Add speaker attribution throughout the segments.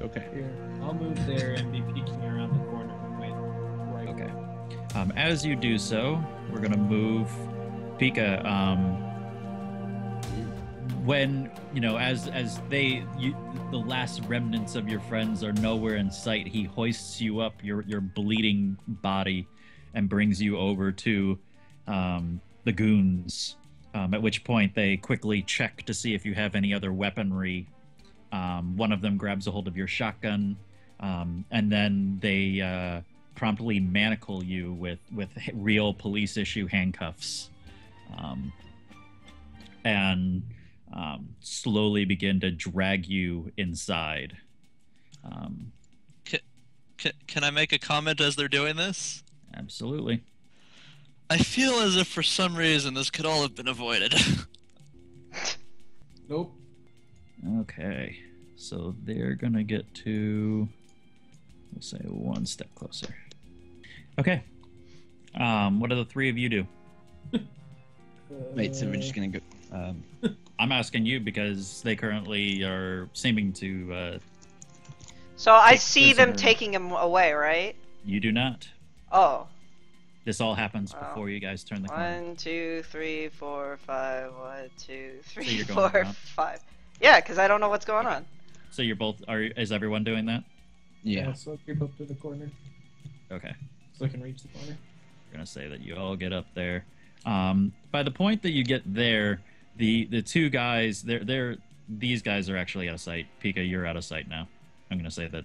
Speaker 1: Okay.
Speaker 2: Here, I'll move there and be peeking around the corner. and Wait, right.
Speaker 3: Okay. Um, as you do so, we're gonna move Pika. Um, when you know, as as they, you, the last remnants of your friends are nowhere in sight, he hoists you up, your your bleeding body, and brings you over to um, the goons. Um, at which point they quickly check to see if you have any other weaponry. Um, one of them grabs a hold of your shotgun, um, and then they uh, promptly manacle you with with real police issue handcuffs, um, and um, slowly begin to drag you inside. Um,
Speaker 4: Can, can I make a comment as they're doing this?
Speaker 3: absolutely.
Speaker 4: I feel as if for some reason this could all have been avoided.
Speaker 2: Nope.
Speaker 3: Okay, so they're gonna get to, we'll say one step closer. Okay. Um, what do the three of you do?
Speaker 1: Wait, so we're just gonna go. Um,
Speaker 3: I'm asking you because they currently are seeming to. Uh,
Speaker 5: So I
Speaker 3: Take
Speaker 5: see them taking him away, right?
Speaker 3: you do not.
Speaker 5: Oh.
Speaker 3: This all happens
Speaker 5: Wow.
Speaker 3: before you guys turn the corner.
Speaker 5: One, two, three, four, five. One, two, three,
Speaker 3: you're
Speaker 5: four, five. Yeah, because I don't know what's going on.
Speaker 3: So you're both. Are is everyone doing that?
Speaker 1: yeah.
Speaker 2: So I'll creep up to the corner
Speaker 3: Okay.
Speaker 2: so I can reach the corner.
Speaker 3: I'm gonna say that you all get up there. Um, by the point that you get there, the the two guys, they're they're these guys are actually out of sight. Pika, you're out of sight now. I'm gonna say that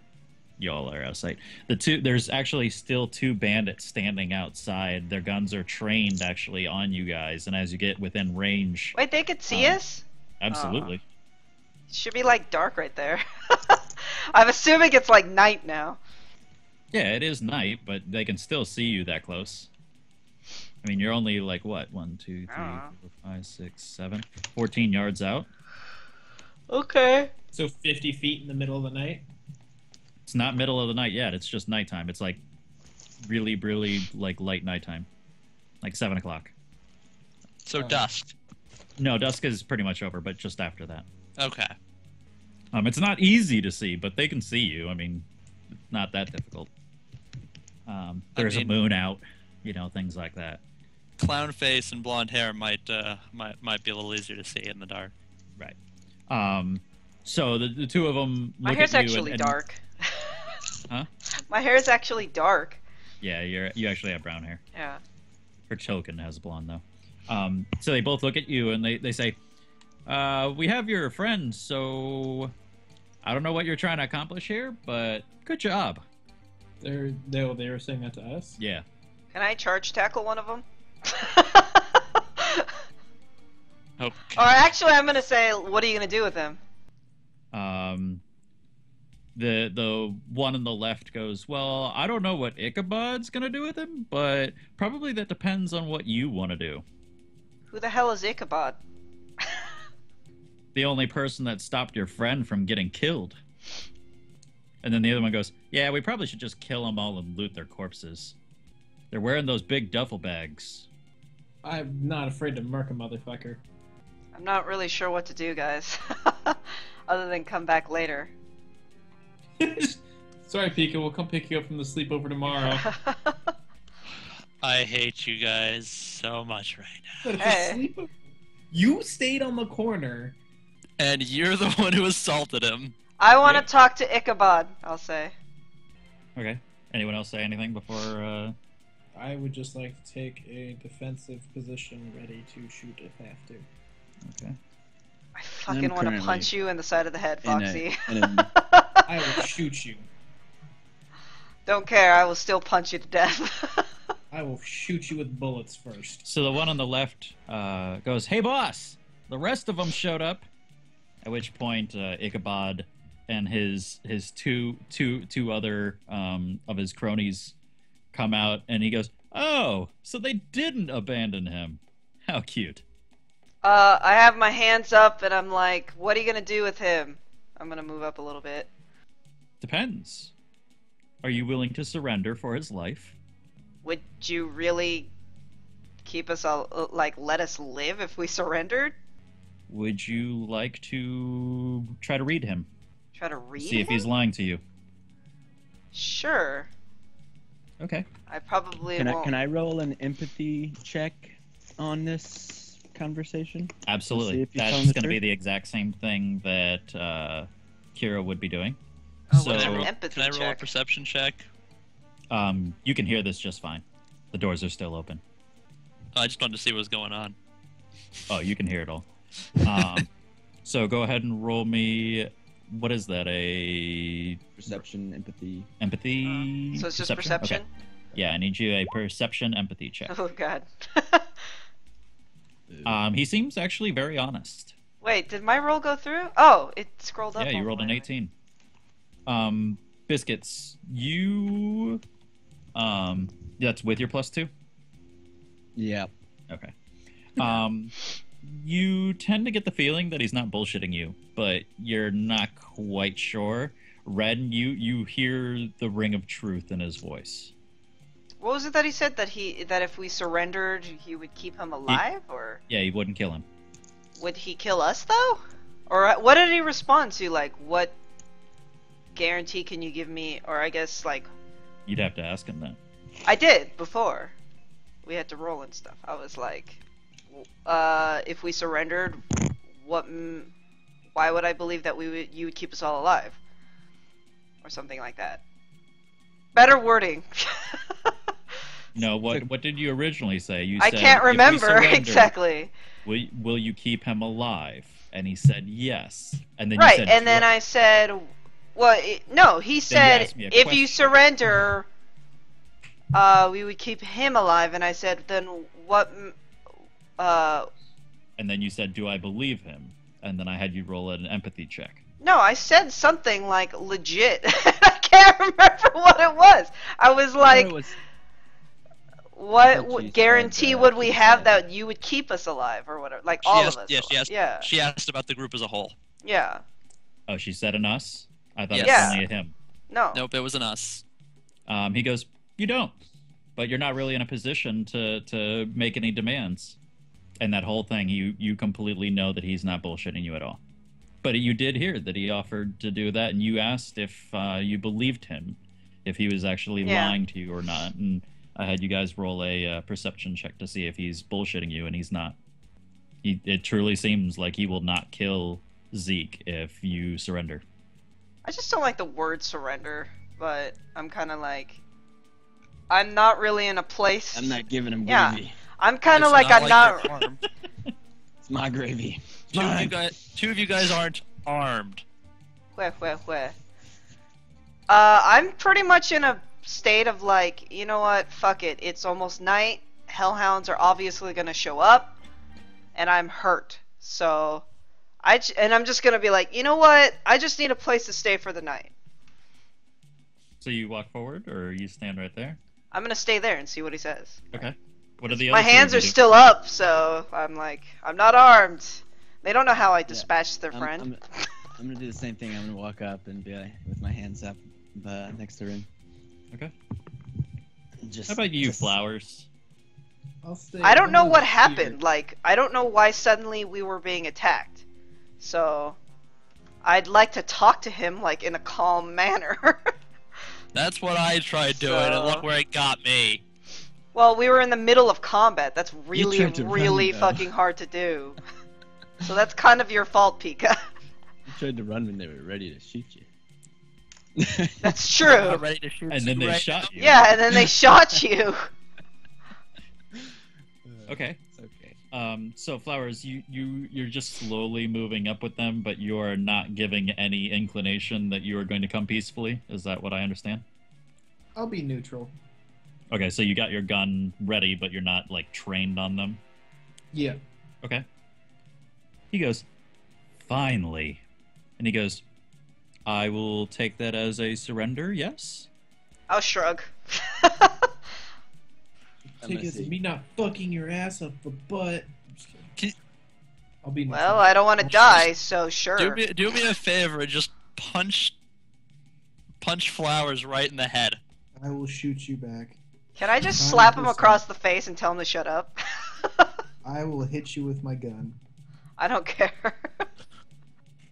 Speaker 3: y'all are out of sight. The two there's actually still two bandits standing outside. Their guns are trained actually on you guys, and as you get within range,
Speaker 5: Wait, they could see
Speaker 3: Um,
Speaker 5: us?
Speaker 3: absolutely.
Speaker 5: Should be like dark right there. I'm assuming it's like night now.
Speaker 3: Yeah, it is night, but they can still see you that close. I mean, you're only like what? One, two, three, four, five, six, seven, 14 yards out.
Speaker 5: Okay.
Speaker 2: So 50 feet in the middle of the night.
Speaker 3: It's not middle of the night yet. It's just nighttime. It's like really, really like light nighttime, like seven o'clock.
Speaker 4: so
Speaker 2: Uh,
Speaker 4: dusk.
Speaker 3: No, dusk is pretty much over, but just after that.
Speaker 4: Okay.
Speaker 3: Um, it's not easy to see, but they can see you. I mean, it's not that difficult. Um,
Speaker 4: I
Speaker 3: there's
Speaker 4: mean-
Speaker 3: a moon out, you know, things like that.
Speaker 4: Clown face and blonde hair might uh might might be a little easier to see in the dark. Right.
Speaker 3: Um, so the, the two of them.
Speaker 5: My hair's
Speaker 3: at you
Speaker 5: actually
Speaker 3: and, and-
Speaker 5: dark.
Speaker 3: Huh?
Speaker 5: My hair's actually dark.
Speaker 3: Yeah, you're you actually have brown hair.
Speaker 5: Yeah.
Speaker 3: Her token has blonde though. Um, so they both look at you and they, they say, uh, "We have your friends, so I don't know what you're trying to accomplish here, but good job."
Speaker 2: They're they, they were saying that to us.
Speaker 3: Yeah.
Speaker 5: Can I charge tackle one of them?
Speaker 4: Okay.
Speaker 5: or actually, I'm gonna say, what are you gonna do with him?
Speaker 3: Um, the the one on the left goes, "Well, I don't know what Ichabod's gonna do with him, but probably that depends on what you want to do."
Speaker 5: Who the hell is Ichabod?
Speaker 3: The only person that stopped your friend from getting killed. And then the other one goes, Yeah, we probably should just kill them all and loot their corpses. They're wearing those big duffel bags.
Speaker 2: I'm not afraid to murk a motherfucker.
Speaker 5: I'm not really sure what to do, guys. Other than come back later.
Speaker 2: Sorry, Pika. We'll come pick you up from the sleepover tomorrow.
Speaker 4: I hate you guys so much right now.
Speaker 2: But it's a
Speaker 5: Hey.
Speaker 2: You stayed on the corner.
Speaker 4: And you're the one who assaulted him.
Speaker 5: I want to talk to Ichabod. I'll say.
Speaker 3: Okay. Anyone else say anything before? Uh...
Speaker 2: I would just like to take a defensive position, ready to shoot if I have to.
Speaker 3: Okay.
Speaker 5: I fucking want to punch you in the side of the head,
Speaker 1: in a-
Speaker 5: Foxy.
Speaker 1: in a-
Speaker 2: I will shoot you.
Speaker 5: Don't care. I will still punch you to death.
Speaker 2: I will shoot you with bullets first.
Speaker 3: So the one on the left uh, goes, "Hey, boss!" The rest of them showed up. At which point, uh, Ichabod and his his two two two other um, of his cronies come out, and he goes, "Oh, so they didn't abandon him? How cute!"
Speaker 5: uh, I have my hands up, and I'm like, "What are you gonna do with him?" I'm gonna move up a little bit.
Speaker 3: Depends. Are you willing to surrender for his life?
Speaker 5: Would you really keep us all like let us live if we surrendered?
Speaker 3: Would you like to try to read him?
Speaker 5: Try to read
Speaker 3: See if he's lying to you.
Speaker 5: Sure.
Speaker 3: Okay.
Speaker 5: I probably
Speaker 1: Can I
Speaker 5: won't.
Speaker 1: can I roll an empathy check on this conversation?
Speaker 3: Absolutely.
Speaker 1: if
Speaker 3: That's going to be the exact same thing that uh, Kiro would be doing.
Speaker 5: Oh,
Speaker 3: so
Speaker 5: what's
Speaker 4: Can I
Speaker 5: an
Speaker 4: roll,
Speaker 5: empathy
Speaker 4: can I roll a perception check?
Speaker 3: um, you can hear this just fine. The doors are still open.
Speaker 4: I just wanted to see what was going on.
Speaker 3: Oh, you can hear it all. Um, so go ahead and roll me. What is that? A
Speaker 1: Perception, empathy.
Speaker 3: empathy?
Speaker 5: So it's just perception?
Speaker 3: Okay. Yeah, I need you a perception empathy check.
Speaker 5: Oh god.
Speaker 3: Um, he seems actually very honest.
Speaker 5: Wait, did my roll go through? Oh, it scrolled up.
Speaker 3: Yeah, you rolled an
Speaker 5: way.
Speaker 3: 18. Um, biscuits, you, um, that's with your plus two.
Speaker 1: Yeah.
Speaker 3: Okay. Um, you tend to get the feeling that he's not bullshitting you, but you're not quite sure. Ren, you you hear the ring of truth in his voice.
Speaker 5: What was it that he said that he that if we surrendered, he would keep him alive, or
Speaker 3: Yeah, he wouldn't kill him.
Speaker 5: would he kill us though? Or uh, what did he respond to? Like, what guarantee can you give me? Or I guess like
Speaker 3: You'd have to ask him that.
Speaker 5: I did before. We had to roll and stuff. I was like, uh, if we surrendered, what? Why would I believe that we would you would keep us all alive, or something like that? Better wording.
Speaker 3: No, what what did you originally say? You
Speaker 5: I
Speaker 3: said,
Speaker 5: can't
Speaker 3: "If we
Speaker 5: remember exactly.
Speaker 3: Will will you keep him alive? And he said yes. And then
Speaker 5: Right,
Speaker 3: you said
Speaker 5: and then
Speaker 3: "What?"
Speaker 5: I said, well, it, no, he said
Speaker 3: a
Speaker 5: if you surrender, uh, we would keep him alive, and I said, then what? M- Uh,
Speaker 3: and then you said, "Do I believe him?" And then I had you roll an empathy check.
Speaker 5: no, I said something like legit. I can't remember what it was. I was like,
Speaker 1: it was,
Speaker 5: what,
Speaker 1: thought
Speaker 5: what
Speaker 1: you said
Speaker 5: guarantee would we have
Speaker 1: said-
Speaker 5: that you would keep us alive or whatever? Like
Speaker 4: She
Speaker 5: all
Speaker 4: asked-
Speaker 5: of us.
Speaker 4: yeah, she asked-
Speaker 5: yeah,
Speaker 4: She asked about the group as a whole.
Speaker 5: yeah.
Speaker 3: Oh, she said an us. I thought
Speaker 4: Yes.
Speaker 3: it was
Speaker 5: Yeah.
Speaker 3: only a him.
Speaker 5: No.
Speaker 4: Nope, it was an us.
Speaker 3: Um, he goes, "You don't, but you're not really in a position to to make any demands." And that whole thing, you you completely know that he's not bullshitting you at all. But you did hear that he offered to do that, and you asked if uh, you believed him, if he was actually
Speaker 5: Yeah.
Speaker 3: lying to you or not. And I had you guys roll a uh, perception check to see if he's bullshitting you, and he's not. He, it truly seems like he will not kill Zeke if you surrender.
Speaker 5: I just don't like the word surrender, but I'm kind of like, I'm not really in a place.
Speaker 1: I'm not giving him
Speaker 5: Yeah.
Speaker 1: gravy.
Speaker 5: I'm kind of
Speaker 4: It's
Speaker 5: like I'm
Speaker 4: you're
Speaker 5: not.
Speaker 1: It's my gravy.
Speaker 4: Two of you guys, two of you guys aren't armed.
Speaker 5: Where, where, where? Uh, I'm pretty much in a state of like, you know what? Fuck it. It's almost night. Hellhounds are obviously gonna show up, and I'm hurt. So, I j- and I'm just gonna be like, you know what? I just need a place to stay for the night.
Speaker 3: So you walk forward, or you stand right there?
Speaker 5: I'm gonna stay there and see what he says.
Speaker 3: Okay. What are the
Speaker 5: My hands are still up, so I'm like, I'm not armed. They don't know how I dispatched their
Speaker 1: I'm,
Speaker 5: friend.
Speaker 1: I'm, I'm gonna do the same thing. I'm gonna walk up and be like, with my hands up uh, next to him.
Speaker 3: Okay.
Speaker 1: Just,
Speaker 3: How about you,
Speaker 1: just-
Speaker 3: Flowers?
Speaker 2: I'll stay.
Speaker 5: I don't know what
Speaker 2: here.
Speaker 5: happened. Like, I don't know why suddenly we were being attacked. So, I'd like to talk to him like in a calm manner.
Speaker 4: That's what I tried doing, and look where it got me.
Speaker 5: well, we were in the middle of combat. That's really,
Speaker 1: tried to run,
Speaker 5: really fucking hard to do. so that's kind of your fault, Pika.
Speaker 1: You tried to run when they were ready to shoot you.
Speaker 5: That's true.
Speaker 4: ready to shoot
Speaker 3: And then they
Speaker 4: right
Speaker 3: shot you.
Speaker 5: Yeah, and then they shot you.
Speaker 3: Okay.
Speaker 1: Okay.
Speaker 3: Um, so Flowers, you you you're just slowly moving up with them, but you are not giving any inclination that you are going to come peacefully. Is that what I understand?
Speaker 2: I'll be neutral.
Speaker 3: Okay, so you got your gun ready, but you're not like trained on them.
Speaker 2: Yeah.
Speaker 3: Okay. He goes, finally, and he goes, I will take that as a surrender. Yes.
Speaker 5: I'll shrug.
Speaker 2: Take it as me not fucking your ass up the butt. I'm just kidding. I'll be neutral.
Speaker 5: well, I don't want to die, so sure.
Speaker 4: Do me, do me a favor, and just punch, punch flowers right in the head.
Speaker 2: I will shoot you back.
Speaker 5: Can I just slap him across the face and tell him to shut up?
Speaker 2: I will hit you with my gun.
Speaker 5: I don't care.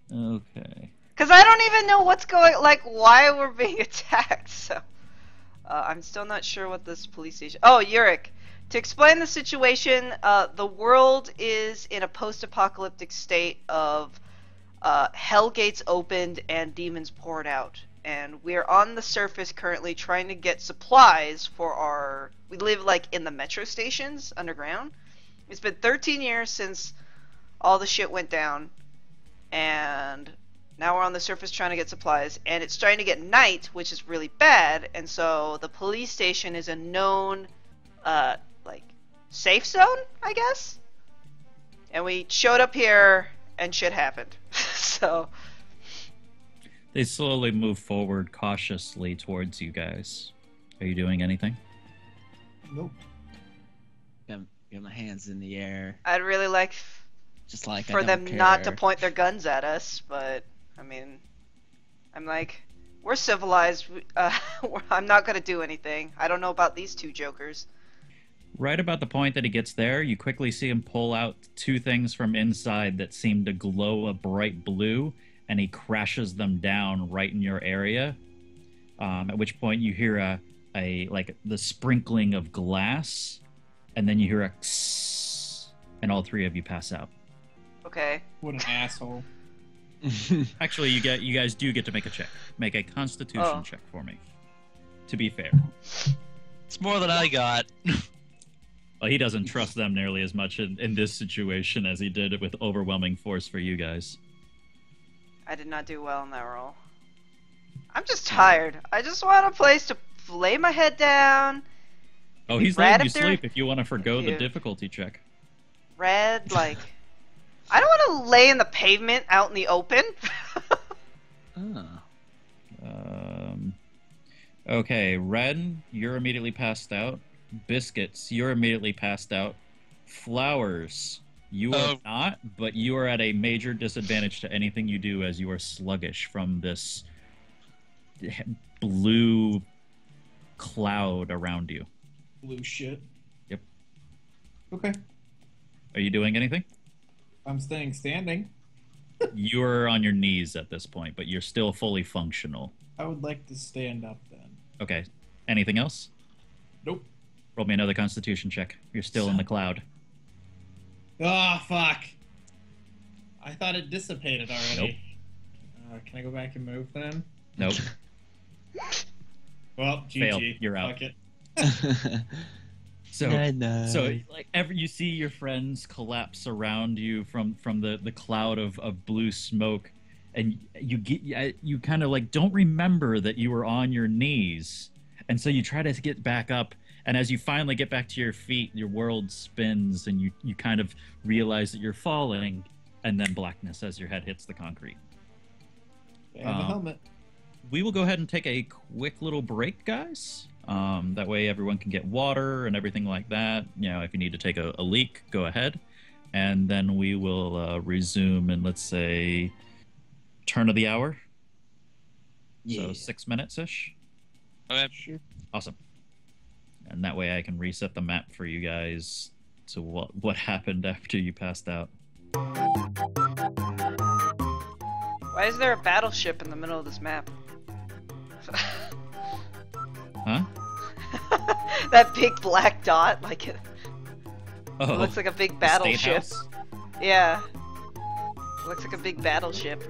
Speaker 3: Okay.
Speaker 5: Because I don't even know what's going, like, why we're being attacked. So, uh, I'm still not sure what this police station. Oh, Yurik. To explain the situation, uh, the world is in a post-apocalyptic state of uh, hell gates opened and demons poured out, and we're on the surface currently trying to get supplies for our. We live like in the metro stations underground. It's been 13 years since all the shit went down, and now we're on the surface trying to get supplies, and it's starting to get night, which is really bad. And so the police station is a known, uh, like safe zone, I guess. And we showed up here, and shit happened. so
Speaker 3: They slowly move forward cautiously towards you guys. Are you doing anything?
Speaker 2: Nope.
Speaker 1: Got, got my hands in the air,
Speaker 5: I'd really like f-
Speaker 1: just like
Speaker 5: for
Speaker 1: don't
Speaker 5: them not to point their guns at us, but I mean, I'm like, we're civilized. Uh, I'm not gonna do anything. I don't know about these two jokers.
Speaker 3: Right about the point that he gets there, you quickly see him pull out two things from inside that seem to glow a bright blue, and he crashes them down right in your area. Um, at which point you hear a, a like the sprinkling of glass, and then you hear a "Kss," and all three of you pass out.
Speaker 5: Okay.
Speaker 2: What an asshole.
Speaker 3: Actually, you get you guys do get to make a check. Make a Constitution
Speaker 5: Oh.
Speaker 3: check for me. To be fair,
Speaker 4: It's more than I got.
Speaker 3: well, he doesn't trust them nearly as much in, in this situation as he did with overwhelming force for you guys.
Speaker 5: I did not do well in that roll. I'm just tired. I just want a place to lay my head down,
Speaker 3: Oh, he's letting you sleep if you want to forego the difficulty check.
Speaker 5: Ren, like. I don't want to lay in the pavement out in the open.
Speaker 1: oh.
Speaker 3: Um, okay, Ren, you're immediately passed out. Biscuits, you're immediately passed out. Flowers, you are
Speaker 4: Oh.
Speaker 3: not, but you are at a major disadvantage to anything you do as you are sluggish from this blue cloud around you.
Speaker 2: Blue shit.
Speaker 3: Yep.
Speaker 2: Okay.
Speaker 3: Are you doing anything?
Speaker 2: I'm staying standing.
Speaker 3: You're on your knees at this point, but you're still fully functional.
Speaker 2: I would like to stand up then.
Speaker 3: Okay. Anything else?
Speaker 2: Nope.
Speaker 3: Roll me another constitution check. You're still in the cloud.
Speaker 2: Ah, fuck. I thought it dissipated already. Uh, can I go back and move then?
Speaker 3: Nope.
Speaker 2: Well, GG.
Speaker 3: Failed. You're out.
Speaker 2: Fuck it.
Speaker 3: So
Speaker 1: no.
Speaker 3: so like every you see your friends collapse around you from from the the cloud of of blue smoke and you get you- you kind of like don't remember that you were on your knees and so you try to get back up and as you finally get back to your feet your world spins and you you kind of realize that you're falling and then blackness as your head hits the concrete
Speaker 2: And the
Speaker 3: Um,
Speaker 2: helmet.
Speaker 3: we will go ahead and take a quick little break, guys. Um, that way, everyone can get water and everything like that. You know, if you need to take a, a leak, go ahead, and then we will uh, resume in let's say turn of the hour,
Speaker 1: yeah.
Speaker 3: so six minutes ish.
Speaker 4: Okay.
Speaker 2: Sure.
Speaker 3: Awesome. And that way, I can reset the map for you guys to what what happened after you passed out.
Speaker 5: Why is there a battleship in the middle of this map?
Speaker 3: Huh?
Speaker 5: that big black dot, like it,
Speaker 3: Oh,
Speaker 5: it looks like a big battleship. Yeah. looks like a big battleship.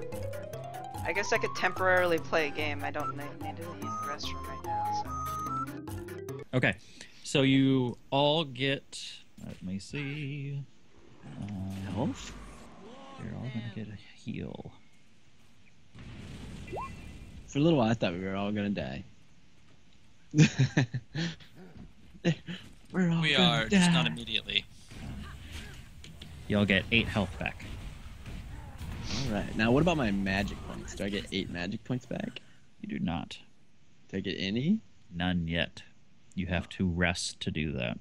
Speaker 5: I guess I could temporarily play a game. I don't need, need to use the restroom right now, so.
Speaker 3: Okay, so you all get. Let me see. Um,
Speaker 1: Health?
Speaker 3: You're all gonna get a heal.
Speaker 1: For a little while, I thought we were all gonna die. we're all
Speaker 4: We
Speaker 1: gonna
Speaker 4: are, just not immediately.
Speaker 3: You'll get eight health back.
Speaker 1: All right. Now, what about my magic points? Do I get eight magic points back?
Speaker 3: You do not.
Speaker 1: Do I get any?
Speaker 3: None yet. You have to rest to do that.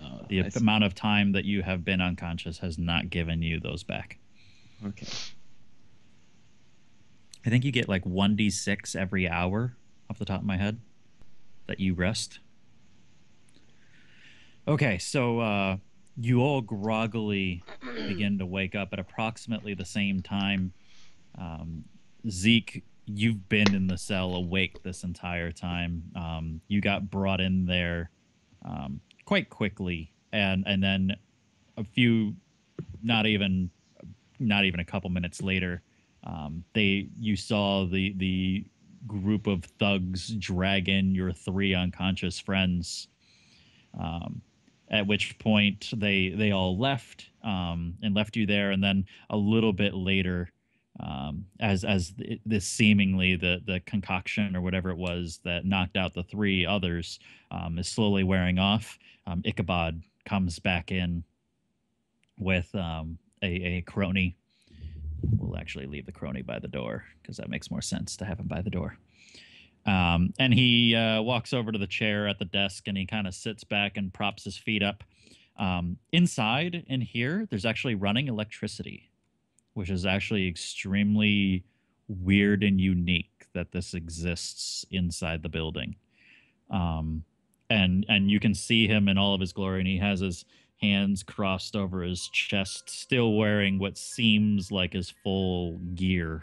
Speaker 1: Oh,
Speaker 3: The
Speaker 1: I see.
Speaker 3: amount of time that you have been unconscious has not given you those back.
Speaker 1: Okay.
Speaker 3: I think you get like 1d6 every hour off the top of my head that you rest. Okay, so uh, you all groggily begin to wake up at approximately the same time. Um, Zeke, you've been in the cell awake this entire time. Um, you got brought in there um, quite quickly, and and then a few, not even, not even a couple minutes later, um, they you saw the the group of thugs drag in your three unconscious friends. Um, at which point they they all left um, and left you there, and then a little bit later, um, as as this seemingly the the concoction or whatever it was that knocked out the three others um, is slowly wearing off. Um, Ichabod comes back in with um, a, a crony. We'll actually leave the crony by the door because that makes more sense to have him by the door. Um, and he uh, walks over to the chair at the desk and he kind of sits back and props his feet up. Um, inside in here, there's actually running electricity, which is actually extremely weird and unique that this exists inside the building. Um, and and you can see him in all of his glory, and he has his hands crossed over his chest, still wearing what seems like his full gear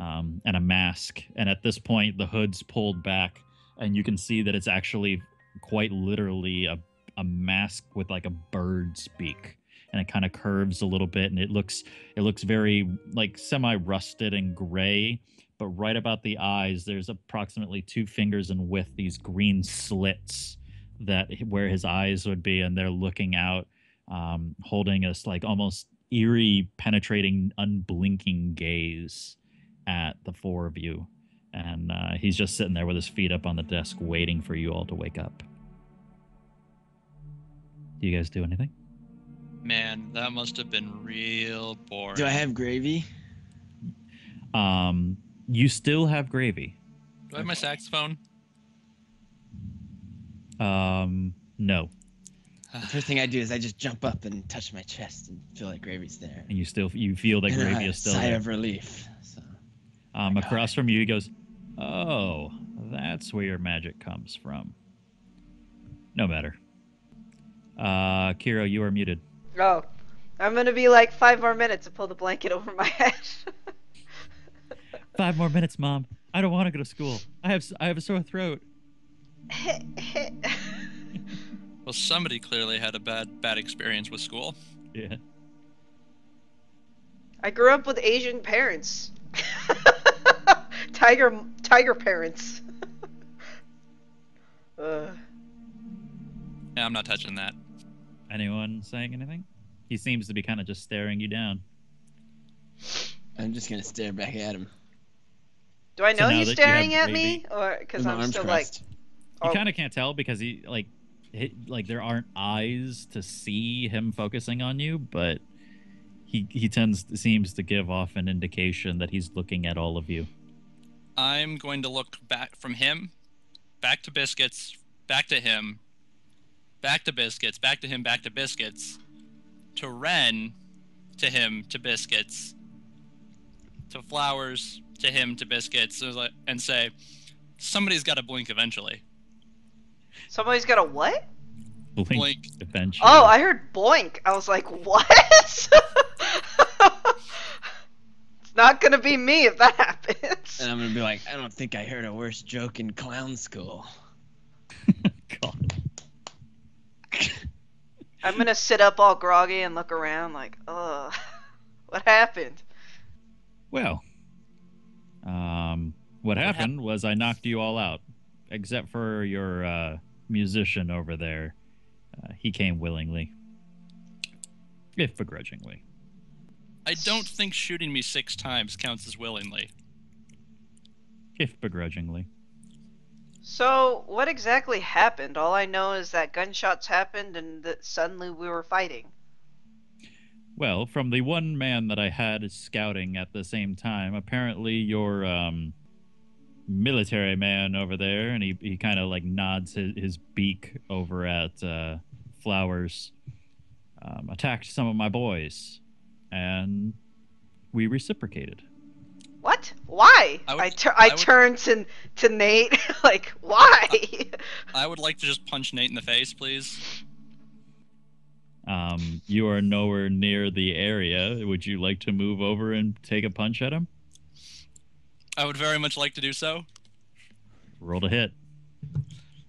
Speaker 3: um, and a mask. And at this point, the hood's pulled back, and you can see that it's actually quite literally a, a mask with like a bird's beak. And it kind of curves a little bit, and it looks it looks very like semi rusted and gray. But right about the eyes, there's approximately two fingers in width, these green slits that where his eyes would be, and they're looking out, um, holding us like almost eerie, penetrating, unblinking gaze at the four of you. And uh, he's just sitting there with his feet up on the desk, waiting for you all to wake up. Do you guys do anything?
Speaker 4: Man, that must have been real boring.
Speaker 1: Do I have gravy?
Speaker 3: Um, you still have gravy.
Speaker 4: Do I have my saxophone?
Speaker 3: Um, no,
Speaker 1: The first thing I do is I just jump up and touch my chest and feel like gravy's there.
Speaker 3: and you still you feel that
Speaker 1: And
Speaker 3: gravy
Speaker 1: a
Speaker 3: is still
Speaker 1: sigh
Speaker 3: there.
Speaker 1: of relief. So
Speaker 3: Um, across from you, he goes, "Oh, that's where your magic comes from." No matter. Uh, Kiro, you are muted.
Speaker 5: Oh, I'm gonna be like five more minutes to pull the blanket over my head.
Speaker 3: Five more minutes, Mom. I don't want to go to school. I have s- I have a sore throat.
Speaker 4: Well, somebody clearly had a bad bad experience with school.
Speaker 3: Yeah.
Speaker 5: I grew up with Asian parents. tiger, tiger parents. Ugh.
Speaker 4: Yeah, I'm not touching that.
Speaker 3: Anyone saying anything? He seems to be kind of just staring you down.
Speaker 1: I'm just gonna stare back at him.
Speaker 5: Do I know
Speaker 3: now
Speaker 5: he's
Speaker 3: that you have
Speaker 5: staring at me, or because I'm
Speaker 1: arms
Speaker 5: still
Speaker 1: crossed.
Speaker 3: You
Speaker 5: Oh.
Speaker 3: kind of can't tell because he like he, like there aren't eyes to see him focusing on you, but he he tends to, seems to give off an indication that he's looking at all of you.
Speaker 4: I'm going to look back from him, back to biscuits, back to him, back to biscuits, back to him, back to biscuits, to Ren, to him, to biscuits, to flowers, to him, to biscuits, and like- and say, somebody's got to blink eventually.
Speaker 5: Somebody's got a what?
Speaker 3: Blink,
Speaker 4: Blink.
Speaker 3: eventually.
Speaker 5: Oh, I heard boink. I was like, what? it's not gonna be me if that happens.
Speaker 1: And I'm gonna be like, I don't think I heard a worse joke in clown school.
Speaker 3: God.
Speaker 5: I'm gonna sit up all groggy and look around like, ugh, what happened?
Speaker 3: Well, um, what
Speaker 4: hap-
Speaker 3: happened was I knocked you all out, except for your uh, musician over there. Uh, he came willingly, if begrudgingly.
Speaker 4: I don't think shooting me six times counts as willingly.
Speaker 3: If begrudgingly.
Speaker 5: So, what exactly happened? All I know is that gunshots happened and that suddenly we were fighting.
Speaker 3: Well, from the one man that I had scouting at the same time, apparently your um, military man over there, and he, he kind of like nods his, his beak over at uh, Flowers, um, attacked some of my boys, and we reciprocated.
Speaker 5: What? Why?
Speaker 4: I
Speaker 5: I,
Speaker 4: would-
Speaker 5: tur- I,
Speaker 4: I would-
Speaker 5: turned to to Nate like, why?
Speaker 4: I would like to just punch Nate in the face, please.
Speaker 3: Um, you are nowhere near the area. Would you like to move over and take a punch at him?
Speaker 4: I would very much like to do so.
Speaker 3: Roll to hit.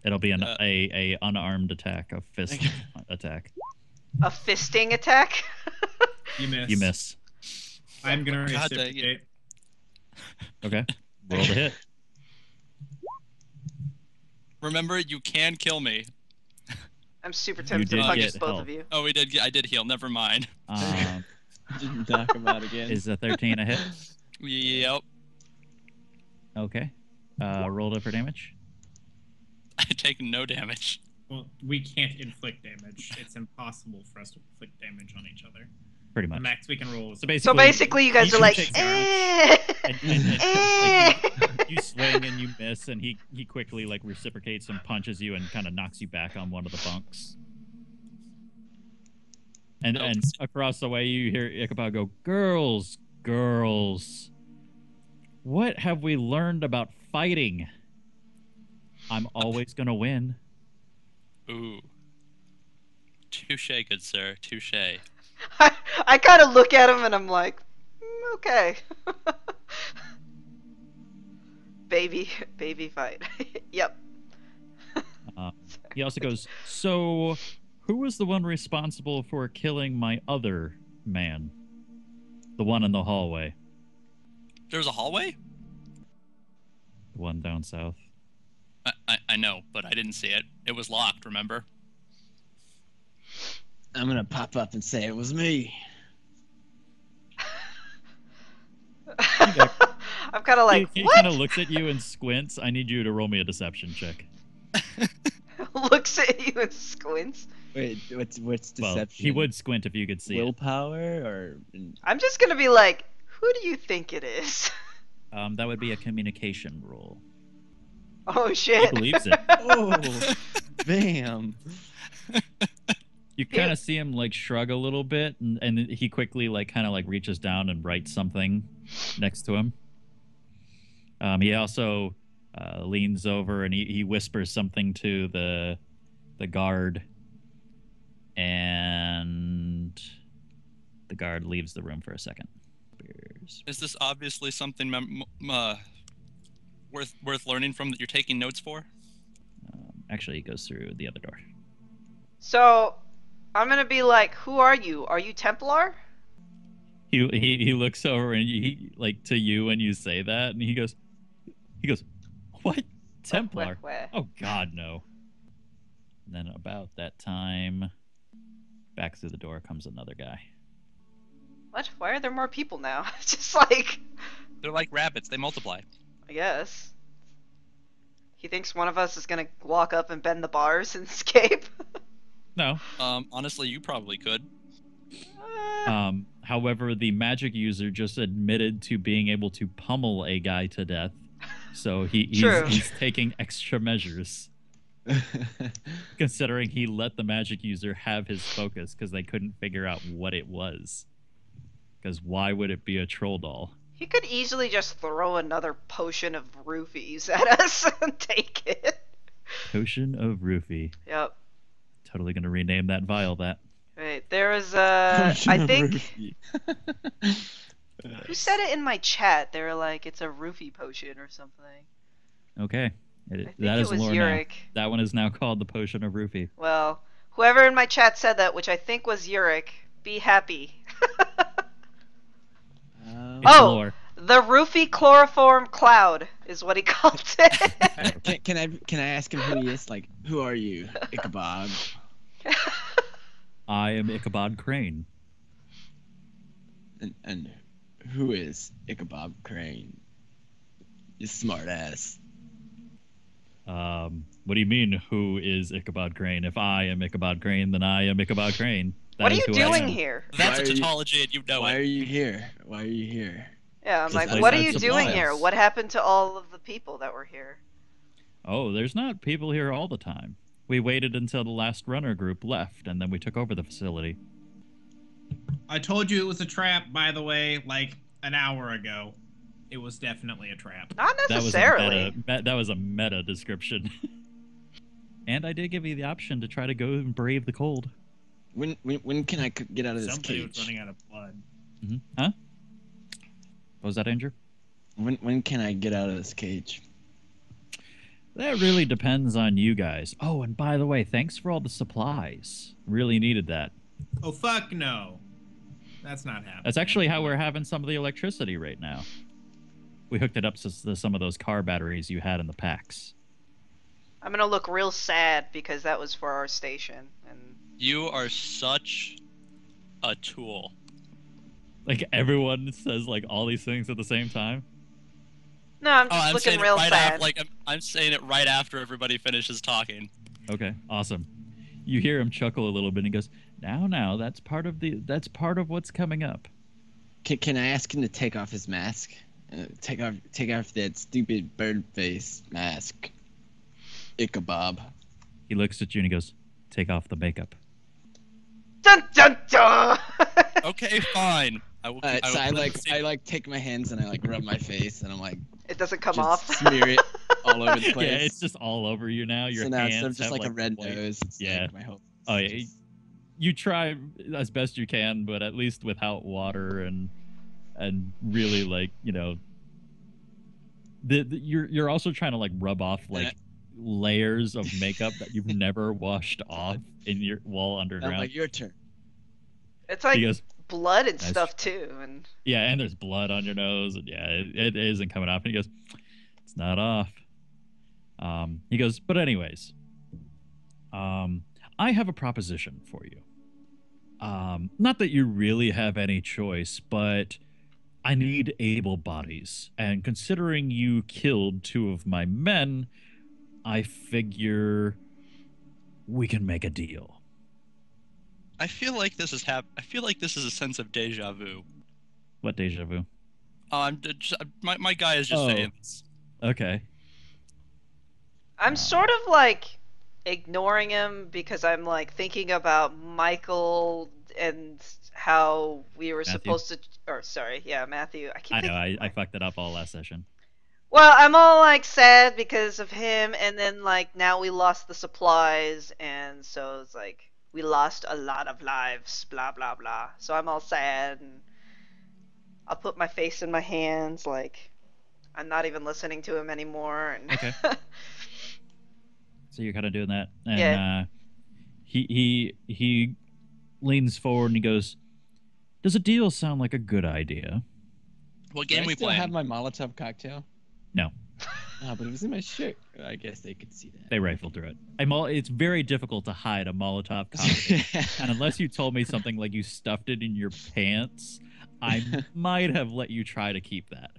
Speaker 3: It'll be an,
Speaker 4: Uh,
Speaker 3: a a unarmed attack, a fist attack.
Speaker 5: A fisting attack?
Speaker 2: You miss.
Speaker 3: You miss.
Speaker 2: I'm gonna
Speaker 4: God dang
Speaker 2: reciprocate.
Speaker 3: Okay. Roll to hit.
Speaker 4: Remember, you can kill me.
Speaker 5: I'm super tempted to
Speaker 3: did
Speaker 5: punch
Speaker 3: get
Speaker 5: both
Speaker 3: help.
Speaker 5: of you.
Speaker 4: Oh, we did. get- I did heal. Never mind.
Speaker 3: Um,
Speaker 1: Didn't knock him out again.
Speaker 3: is a 13 a hit?
Speaker 4: Yep.
Speaker 3: Okay. Uh, roll to for damage.
Speaker 4: I take no damage.
Speaker 2: Well, we can't inflict damage. It's impossible for us to inflict damage on each other.
Speaker 3: Pretty
Speaker 2: The
Speaker 3: much.
Speaker 2: max we can roll is
Speaker 3: So basically,
Speaker 5: So basically, you guys are like, eh.
Speaker 3: and, and, and,
Speaker 5: eh.
Speaker 3: like, you, you swing and you miss, and he he quickly like reciprocates and punches you and kind of knocks you back on one of the bunks. And
Speaker 4: Nope.
Speaker 3: and across the way, you hear Ichabod go, "Girls, girls, what have we learned about fighting? I'm always gonna win."
Speaker 4: Ooh. Touche, good sir. Touche.
Speaker 5: I, I kind of look at him and I'm like, "Mm, okay. baby, baby fight. yep.
Speaker 3: Uh, he also goes, So, who was the one responsible for killing my other man? The one in the hallway,
Speaker 4: There was a hallway?
Speaker 3: the one down south.
Speaker 4: I, I, I know, but I didn't see it. It was locked, remember?
Speaker 1: I'm gonna pop up and say it was me.
Speaker 5: I'm kind of like,
Speaker 3: he he kind of looks at you and squints. I need you to roll me a deception check.
Speaker 5: Looks at you and squints.
Speaker 1: Wait, what's what's deception?
Speaker 3: Well, he would squint if you could see it.
Speaker 1: willpower or
Speaker 5: I'm just gonna be like, who do you think it is?
Speaker 3: Um, that would be a communication roll.
Speaker 5: Oh shit!
Speaker 3: He
Speaker 5: shit.
Speaker 3: believes it.
Speaker 1: oh, bam.
Speaker 3: You kind of see him like shrug a little bit, and, and he quickly like kind of like reaches down and writes something next to him. Um, he also uh, leans over and he, he whispers something to the the guard, and the guard leaves the room for a second. Beers.
Speaker 4: Is this obviously something mem- uh, worth worth learning from that you're taking notes for?
Speaker 3: Um, actually, he goes through the other door.
Speaker 5: So, I'm gonna be like, who are you? Are you Templar?
Speaker 3: He, he he looks over and he like to you and you say that, and he goes, he goes, what Templar?
Speaker 5: Wah, wah, wah.
Speaker 3: Oh God, no. And then about that time, back through the door comes another guy.
Speaker 5: What? Why are there more people now? Just like,
Speaker 4: They're like rabbits. They multiply.
Speaker 5: I guess. He thinks one of us is gonna walk up and bend the bars and escape.
Speaker 3: No.
Speaker 4: Um, honestly, you probably could.
Speaker 3: Um, however, the magic user just admitted to being able to pummel a guy to death, so he, he's, he's taking extra measures. Considering he let the magic user have his focus because they couldn't figure out what it was. Because why would it be a troll doll?
Speaker 5: he could easily just throw another potion of roofies at us and take it.
Speaker 3: Potion of Roofie.
Speaker 5: Yep.
Speaker 3: Totally gonna rename that vial that.
Speaker 5: Wait, there was a. I think who said it in my chat? They were like, it's a roofie potion or something.
Speaker 3: Okay. It,
Speaker 5: I think
Speaker 3: that
Speaker 5: it
Speaker 3: is
Speaker 5: was
Speaker 3: lore now.
Speaker 5: Yurik.
Speaker 3: That one is now called the Potion of Roofie.
Speaker 5: Well, whoever in my chat said that, which I think was Yurik, be happy.
Speaker 1: Um,
Speaker 5: Oh!
Speaker 3: lore.
Speaker 5: The roofie chloroform cloud is what he called it.
Speaker 1: can, can I can I ask him who he is? Like, who are you, Ichabod?
Speaker 3: I am Ichabod Crane.
Speaker 1: And, and who is Ichabod Crane? You smart ass.
Speaker 3: Um, what do you mean, who is Ichabod Crane? If I am Ichabod Crane, then I am Ichabod Crane. That
Speaker 5: what are you doing here?
Speaker 4: That's
Speaker 1: Why
Speaker 4: a
Speaker 1: are you-
Speaker 4: tautology, and you know
Speaker 1: Why
Speaker 4: it.
Speaker 1: Why are you here? Why are you here?
Speaker 5: Yeah, I'm like,
Speaker 1: like
Speaker 5: what are
Speaker 1: that
Speaker 5: you doing here? What happened to all of the people that were here?
Speaker 3: Oh, there's not people here all the time. We waited until the last runner group left, and then we took over the facility.
Speaker 2: I told you it was a trap, by the way, like an hour ago. It was definitely a trap.
Speaker 5: Not necessarily.
Speaker 3: That was a
Speaker 5: necessarily.
Speaker 3: meta, that was a meta description. and I did give you the option to try to go and brave the cold.
Speaker 1: When when when can I get out of this
Speaker 2: Somebody was
Speaker 1: cage?
Speaker 2: running out of blood.
Speaker 3: hmm Huh? What was that, Andrew?
Speaker 1: When when can I get out of this cage?
Speaker 3: That really depends on you guys. Oh, and by the way, thanks for all the supplies. Really needed that.
Speaker 2: Oh fuck no. That's not happening.
Speaker 3: That's actually how we're having some of the electricity right now. We hooked it up to some of those car batteries you had in the packs.
Speaker 5: I'm gonna look real sad because that was for our station, and
Speaker 4: You are such a tool.
Speaker 3: Like everyone says like all these things at the same time.
Speaker 5: no, I'm
Speaker 4: Oh,
Speaker 5: just
Speaker 4: I'm
Speaker 5: looking
Speaker 4: saying
Speaker 5: real
Speaker 4: it right
Speaker 5: sad.
Speaker 4: after, like I'm, I'm saying it right after everybody finishes talking.
Speaker 3: Okay, awesome. You hear him chuckle a little bit and he goes, "Now, now, that's part of the that's part of what's coming up."
Speaker 1: Can, can I ask him to take off his mask? Uh, take off take off that stupid bird face mask. Ichabod.
Speaker 3: He looks at you and he goes, "Take off the makeup."
Speaker 5: Dun dun dun.
Speaker 4: Okay, fine. I will.
Speaker 1: Uh, Alright,
Speaker 4: I will
Speaker 1: so I like I like take my hands and I like rub my face and I'm like
Speaker 5: it doesn't come
Speaker 1: just
Speaker 5: off.
Speaker 1: smear it all over the place.
Speaker 3: Yeah, it's just all over you now. Your
Speaker 1: so now
Speaker 3: hands
Speaker 1: instead of just
Speaker 3: have,
Speaker 1: like, a red
Speaker 3: white-
Speaker 1: nose, it's
Speaker 3: Yeah.
Speaker 1: like my whole.
Speaker 3: Oh yeah, you try as best you can, but at least without water and and really like you know, the, the you're you're also trying to like rub off
Speaker 1: Yeah.
Speaker 3: like layers of makeup that you've never washed off in your wall
Speaker 1: I'm
Speaker 3: underground.
Speaker 1: like your turn.
Speaker 5: It's like
Speaker 3: he goes,
Speaker 5: blood and
Speaker 3: Nice.
Speaker 5: stuff too, and
Speaker 3: yeah, and there's blood on your nose, and yeah, it, it isn't coming off. And he goes, it's not off. Um, he goes, but anyways, um, I have a proposition for you. Um, not that you really have any choice, but I need able bodies, and considering you killed two of my men, I figure we can make a deal.
Speaker 4: I feel like this is hap- I feel like this is a sense of deja vu.
Speaker 3: What deja vu?
Speaker 4: Oh, I'm just, my my guy is just
Speaker 3: Oh.
Speaker 4: saying this.
Speaker 3: Okay.
Speaker 5: I'm sort of like ignoring him because I'm like thinking about Michael and how we were
Speaker 3: Matthew?
Speaker 5: supposed to. Or sorry, yeah, Matthew. I keep
Speaker 3: I know I, I fucked it up all last session.
Speaker 5: Well, I'm all like sad because of him, and then like now we lost the supplies, and so it's like we lost a lot of lives, blah blah blah. So I'm all sad, and I'll put my face in my hands, like I'm not even listening to him anymore. And
Speaker 3: Okay. So you're kind of doing that, and
Speaker 5: Yeah.
Speaker 3: uh, he he he leans forward and he goes, "Does a deal sound like a good idea?"
Speaker 4: What
Speaker 1: Do
Speaker 4: game
Speaker 1: I
Speaker 4: we
Speaker 1: still
Speaker 4: playing?
Speaker 1: have my Molotov cocktail?
Speaker 3: No.
Speaker 1: Oh, but it was in my shirt. I guess they could see that.
Speaker 3: They rifled through it. I'm all, it's very difficult to hide a Molotov cocktail, and unless you told me something like you stuffed it in your pants, I might have let you try to keep that.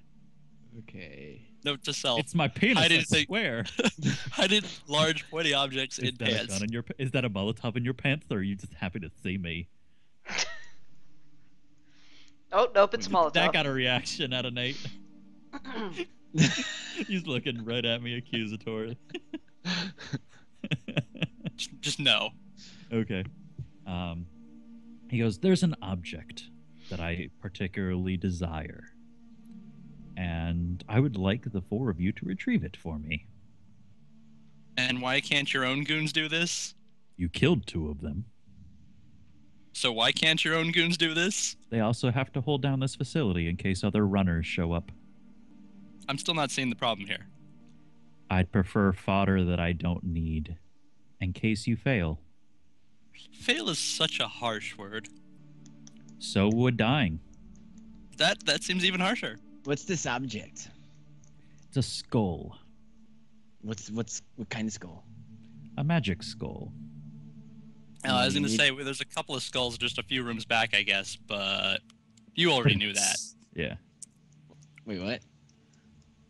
Speaker 1: okay.
Speaker 4: Note to self:
Speaker 3: It's my penis.
Speaker 4: I didn't say.
Speaker 3: I,
Speaker 4: didn't think-
Speaker 3: swear.
Speaker 4: hiding large pointy objects
Speaker 3: Is
Speaker 4: in
Speaker 3: that a
Speaker 4: pants.
Speaker 3: gun in your? Is that a Molotov in your pants, or are you just happy to see me?
Speaker 5: oh nope, it's Molotov.
Speaker 3: That got a reaction out of Nate. He's looking right at me accusatory.
Speaker 4: Just, just no.
Speaker 3: okay. Um, he goes, There's an object that I particularly desire. And I would like the four of you to retrieve it for me.
Speaker 4: And why can't your own goons do this?
Speaker 3: You killed two of them.
Speaker 4: So why can't your own goons do this?
Speaker 3: They also have to hold down this facility in case other runners show up.
Speaker 4: I'm still not seeing the problem here.
Speaker 3: I'd prefer fodder that I don't need in case you fail.
Speaker 4: Fail is such a harsh word.
Speaker 3: So would dying.
Speaker 4: That that seems even harsher.
Speaker 1: What's this object?
Speaker 3: It's a skull,
Speaker 1: What's what's what kind of skull?
Speaker 3: a magic skull.
Speaker 4: Uh, I was gonna say well, there's a couple of skulls just a few rooms back, I guess, but you already knew that
Speaker 3: Yeah.
Speaker 1: Wait, what?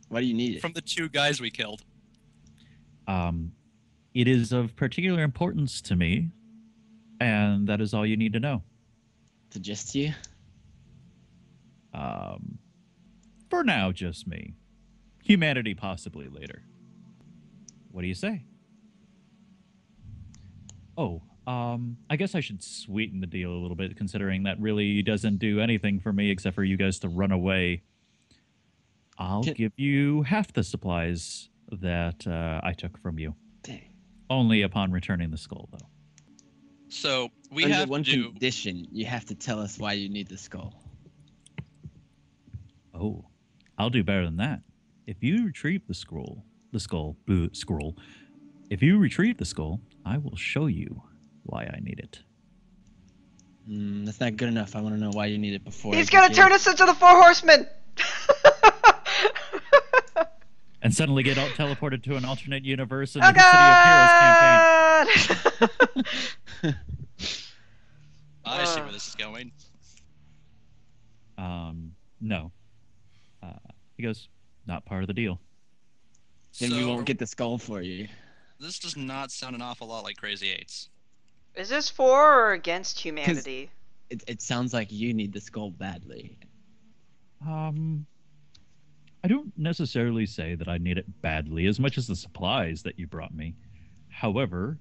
Speaker 1: Why do you need it?
Speaker 4: from the two guys we killed.
Speaker 3: Um, it is of particular importance to me, and that is all you need to know.
Speaker 1: to just you?
Speaker 3: Um, for now, just me. Humanity possibly later. What do you say? Oh, um, I guess I should sweeten the deal a little bit, considering that really doesn't do anything for me except for you guys to run away. I'll
Speaker 1: Can-
Speaker 3: give you half the supplies that uh, I took from you.
Speaker 1: Dang.
Speaker 3: Only upon returning the skull, though.
Speaker 4: So we
Speaker 1: Under
Speaker 4: have
Speaker 1: one
Speaker 4: to do.
Speaker 1: condition. You have to tell us why you need the skull.
Speaker 3: Oh. I'll do better than that. If you retrieve the scroll, the skull, boo, scroll. If you retrieve the skull, I will show you why I need it.
Speaker 1: Mm, that's not good enough. I want to know why you need it before.
Speaker 5: He's
Speaker 1: I
Speaker 5: gonna
Speaker 1: get
Speaker 5: turn
Speaker 1: it.
Speaker 5: us into the Four Horsemen.
Speaker 3: And suddenly get out teleported to an alternate universe in
Speaker 5: oh
Speaker 3: the City of Heroes campaign.
Speaker 5: God!
Speaker 4: I see where this is going.
Speaker 3: Um, no. Uh, he goes, not part of the deal.
Speaker 1: Then we won't get the skull for you.
Speaker 4: This does not sound an awful lot like Crazy Eights.
Speaker 5: Is this for or against humanity?
Speaker 1: It, it sounds like you need the skull badly.
Speaker 3: Um, I don't necessarily say that I need it badly as much as the supplies that you brought me. However,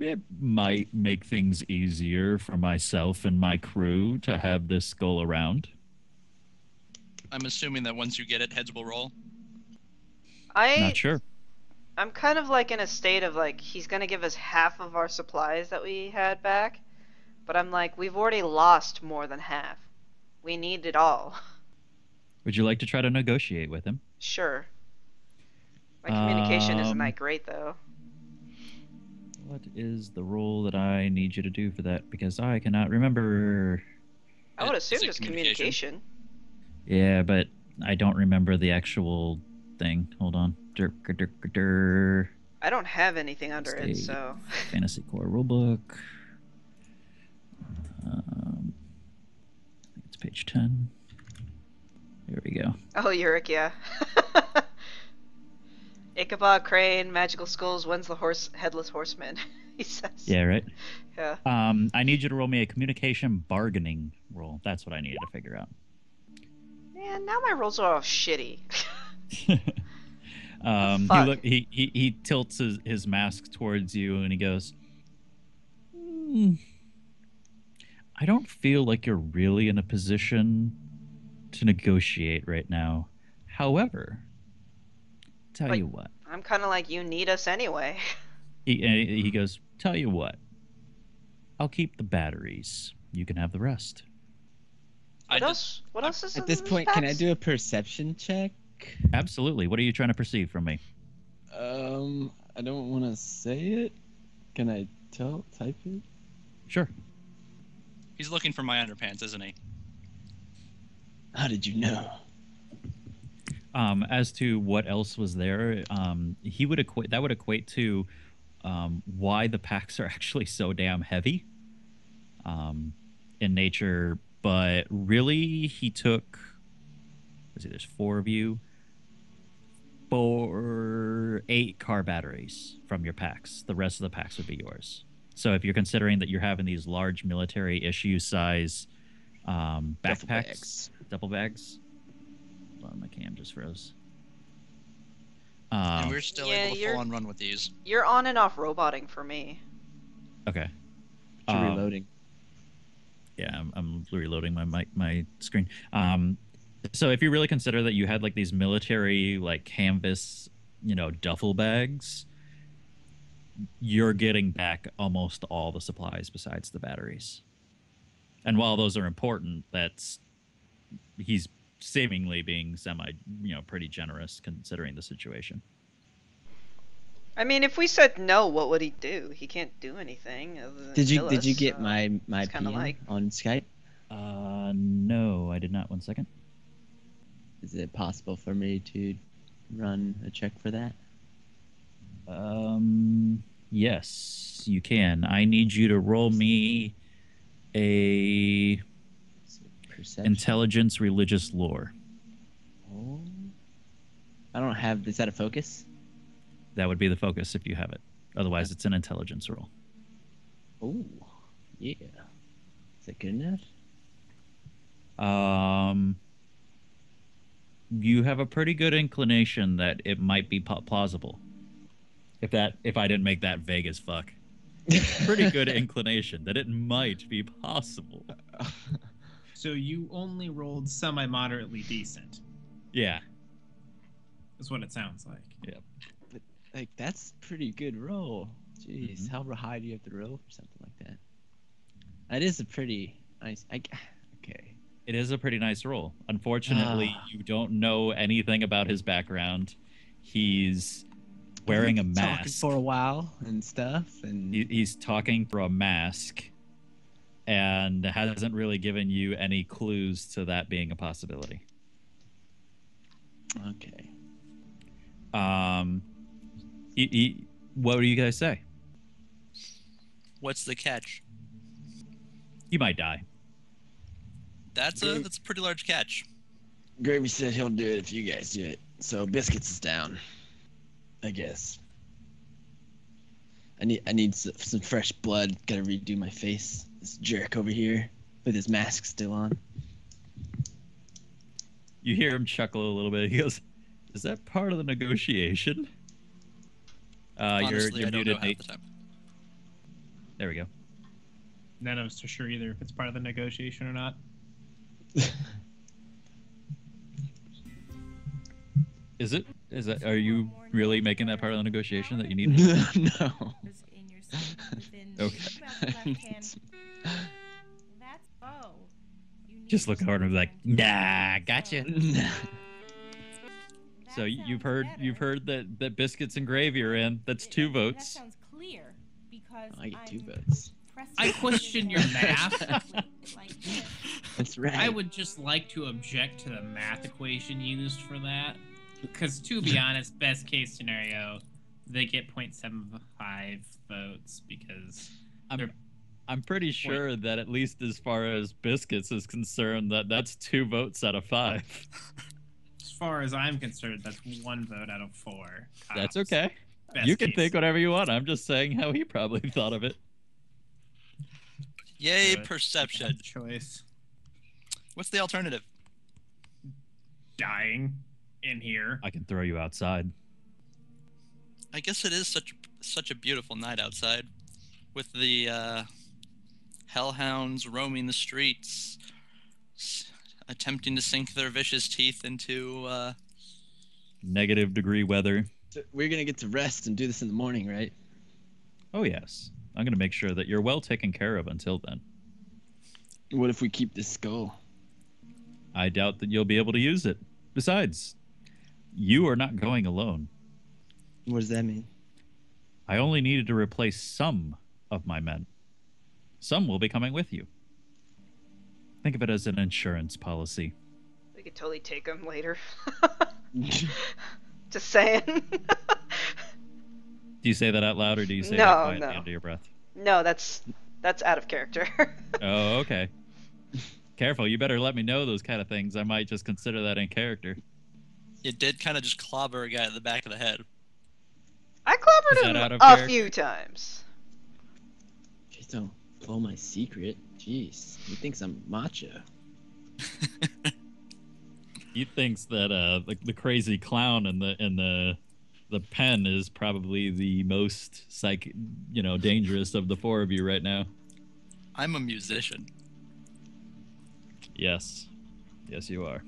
Speaker 3: it might make things easier for myself and my crew to have this skull around.
Speaker 4: I'm assuming that once you get it, heads will roll.
Speaker 5: I
Speaker 3: Not sure.
Speaker 5: I'm kind of like in a state of like he's gonna give us half of our supplies that we had back, but I'm like we've already lost more than half. We need it all.
Speaker 3: Would you like to try to negotiate with him?
Speaker 5: Sure. My communication isn't
Speaker 3: Um,
Speaker 5: that great though.
Speaker 3: What is the role that I need you to do for that? Because I cannot remember.
Speaker 5: I would assume it's
Speaker 4: communication?
Speaker 5: communication.
Speaker 3: Yeah, but I don't remember the actual thing. Hold on. Dur, dur, dur, dur.
Speaker 5: I don't have anything under it, so
Speaker 3: Fantasy Core Rulebook. Um, it's page 10. There we go.
Speaker 5: Oh, Yurik, yeah. Ichabod Crane, Magical Skulls, when's the horse headless horseman? he says.
Speaker 3: Yeah, right.
Speaker 5: Yeah.
Speaker 3: Um, I need you to roll me a communication bargaining roll. That's what I needed to figure out.
Speaker 5: Man, now my rolls are all shitty.
Speaker 3: um, he look he, he he tilts his, his mask towards you and he goes, "Hmm, I don't feel like you're really in a position to negotiate right now. However, tell
Speaker 5: Like-
Speaker 3: you what,
Speaker 5: I'm kind of like, you need us anyway.
Speaker 3: he uh, he goes, tell you what, I'll keep the batteries. You can have the rest.
Speaker 4: I
Speaker 5: What
Speaker 4: just,
Speaker 5: else? What else is
Speaker 1: At
Speaker 5: in
Speaker 1: this
Speaker 5: these
Speaker 1: point, can I do a perception check?
Speaker 3: Absolutely. What are you trying to perceive from me?
Speaker 1: Um, I don't want to say it. Can I tell? Type it.
Speaker 3: Sure.
Speaker 4: he's looking for my underpants, isn't he?
Speaker 1: How did you know?
Speaker 3: Um, as to what else was there, um, he would equate that would equate to um, why the packs are actually so damn heavy um, in nature. But really, he took. Let's see, there's four of you. Four, eight car batteries from your packs. The rest of the packs would be yours. So if you're considering that you're having these large military issue size um, backpacks. Double bags. Hold on, my cam just froze.
Speaker 4: and
Speaker 3: Um,
Speaker 4: we're still
Speaker 5: yeah,
Speaker 4: able to full on run with these.
Speaker 5: You're on and off roboting for me.
Speaker 3: okay.
Speaker 1: You're
Speaker 3: Um,
Speaker 1: reloading.
Speaker 3: yeah, I'm, I'm reloading my mic, my screen. Um, so if you really consider that you had like these military like canvas, you know, duffel bags, you're getting back almost all the supplies besides the batteries. And while those are important, that's he's seemingly being semi, you know, pretty generous considering the situation.
Speaker 5: I mean, if we said no, what would he do? He can't do anything. Other than
Speaker 1: Did you
Speaker 5: kill
Speaker 1: did you get
Speaker 5: so-
Speaker 1: my my
Speaker 5: it's
Speaker 1: PM
Speaker 5: like-
Speaker 1: on Skype?
Speaker 3: Uh, no, I did not. One second.
Speaker 1: Is it possible for me to run a check for that?
Speaker 3: Um, yes, you can. I need you to roll me a
Speaker 1: Perception.
Speaker 3: intelligence religious lore.
Speaker 1: Oh. I don't have. Is that a focus?
Speaker 3: That would be the focus if you have it. Otherwise, it's an intelligence roll.
Speaker 1: Oh, yeah. Is that good enough?
Speaker 3: Um, you have a pretty good inclination that it might be plausible. If that, if I didn't make that vague as fuck, pretty good inclination that it might be possible.
Speaker 2: So you only rolled semi moderately decent.
Speaker 3: Yeah.
Speaker 2: Is what it sounds like. Yep.
Speaker 1: Like that's pretty good roll. Jeez,
Speaker 3: Mhm.
Speaker 1: how high do you have to roll for something like that? That is a pretty nice. I, g- okay.
Speaker 3: It is a pretty nice roll. Unfortunately,
Speaker 1: Ah.
Speaker 3: you don't know anything about his background. He's wearing a
Speaker 1: Talking
Speaker 3: mask.
Speaker 1: for a while and stuff, and
Speaker 3: He, he's talking through a mask and hasn't really given you any clues to that being a possibility.
Speaker 1: okay.
Speaker 3: Um, he, he, what do you guys say?
Speaker 4: What's the catch?
Speaker 3: You might die.
Speaker 4: That's a that's a pretty large catch.
Speaker 1: Gravy said he'll do it if you guys do it. So biscuits is down. I guess. I need I need some fresh blood. Gotta redo my face. This jerk over here with his mask still on.
Speaker 3: You hear him chuckle a little bit. He goes, "Is that part of the negotiation?" Uh,
Speaker 4: Honestly,
Speaker 3: you're
Speaker 4: I
Speaker 3: you're
Speaker 4: don't know
Speaker 3: muted,
Speaker 4: half the time.
Speaker 3: There we go.
Speaker 2: None of us are sure either if it's part of the negotiation or not.
Speaker 3: Is it? Is that? Are you really making that part of the negotiation that you need?
Speaker 1: no.
Speaker 6: was in your sleep within
Speaker 3: Okay. Just look at her and be like, "Nah, gotcha." So you've
Speaker 6: sounds
Speaker 3: heard you've heard that that biscuits and gravy are in. That's two
Speaker 6: That
Speaker 3: votes.
Speaker 6: sounds clear because
Speaker 1: I get two
Speaker 6: I'm
Speaker 1: votes.
Speaker 7: I question your math.
Speaker 6: like.
Speaker 1: That's right.
Speaker 7: I would just like to object to the math equation used for that. Because to be honest, best case scenario, they get 0.75 votes because
Speaker 3: I'm I'm pretty sure that at least as far as biscuits is concerned, that that's two votes out of five.
Speaker 7: as far as I'm concerned, that's one vote out of four.
Speaker 3: That's
Speaker 7: tops.
Speaker 3: okay.
Speaker 7: Best
Speaker 3: you can
Speaker 7: case.
Speaker 3: think whatever you want. I'm just saying how he probably thought of it.
Speaker 4: Yay,
Speaker 7: Good.
Speaker 4: perception.
Speaker 7: Bad choice.
Speaker 4: What's the alternative?
Speaker 7: Dying in here.
Speaker 3: I can throw you outside.
Speaker 4: I guess it is such such a beautiful night outside, with the uh, hellhounds roaming the streets, s- attempting to sink their vicious teeth into. Uh,
Speaker 3: Negative degree weather.
Speaker 1: So we're gonna get to rest and do this in the morning, right?
Speaker 3: Oh yes. I'm gonna make sure that you're well taken care of until then.
Speaker 1: What if we keep this skull?
Speaker 3: I doubt that you'll be able to use it. Besides, you are not going alone.
Speaker 1: What does that mean?
Speaker 3: I only needed to replace some of my men. Some will be coming with you. Think of it as an insurance policy.
Speaker 5: We could totally take them later. Just saying.
Speaker 3: Do you say that out loud or do you say
Speaker 5: No,
Speaker 3: that quietly
Speaker 5: no.
Speaker 3: under your breath?
Speaker 5: no, that's that's out of character.
Speaker 3: Oh, okay. Careful, you better let me know those kind of things. I might just consider that in character.
Speaker 4: it did kind of just clobber a guy in the back of the head.
Speaker 5: I clobbered him a
Speaker 3: character?
Speaker 5: few times.
Speaker 1: Just don't blow my secret. Jeez, he thinks I'm macho.
Speaker 3: He thinks that uh the, the crazy clown in the in the the pen is probably the most psych you know dangerous of the four of you right now.
Speaker 4: I'm a musician.
Speaker 3: Yes. Yes you are.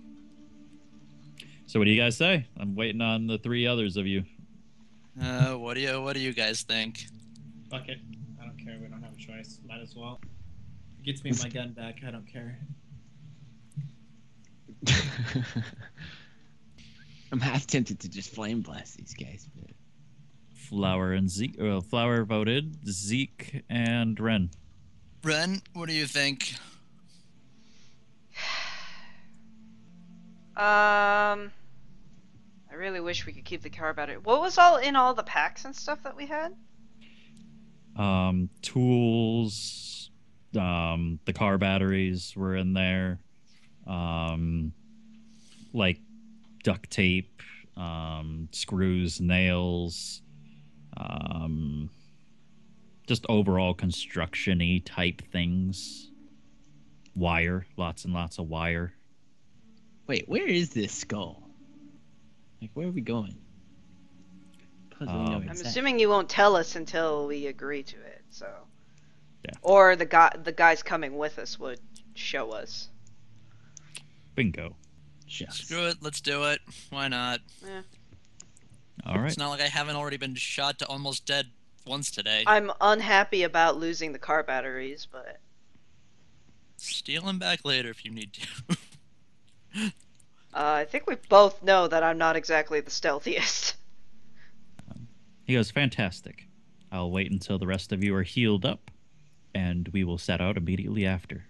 Speaker 3: So what do you guys say? I'm waiting on the three others of you.
Speaker 4: Uh, what do you What do you guys think?
Speaker 2: Fuck it. I don't care. We don't have a choice. Might as well. It gets me my gun back. I don't care.
Speaker 1: I'm half tempted to just flame blast these guys, but
Speaker 3: Flower and Zeke Well, Flower voted, Zeke and Ren.
Speaker 4: Ren, what do you think?
Speaker 5: Um, I really wish we could keep the car battery. What was all in all the packs and stuff that we had?
Speaker 3: Um, tools, um, the car batteries were in there, um, like duct tape, um, screws, nails, um, just overall construction-y type things. Wire, lots and lots of wire.
Speaker 1: wait, where is this skull? Like, where are we going? Plus, we know
Speaker 3: Um,
Speaker 5: I'm assuming you won't tell us until we agree to it. So.
Speaker 3: Yeah.
Speaker 5: Or the guy, the guys coming with us would show us.
Speaker 3: Bingo.
Speaker 1: Shucks.
Speaker 4: Screw it, let's do it. Why not? Yeah.
Speaker 3: All right.
Speaker 4: It's not like I haven't already been shot to almost dead once today.
Speaker 5: I'm unhappy about losing the car batteries, but
Speaker 4: Steal them back later if you need to.
Speaker 5: Uh, I think we both know that I'm not exactly the stealthiest.
Speaker 3: He goes, Fantastic. I'll wait until the rest of you are healed up, and we will set out immediately after.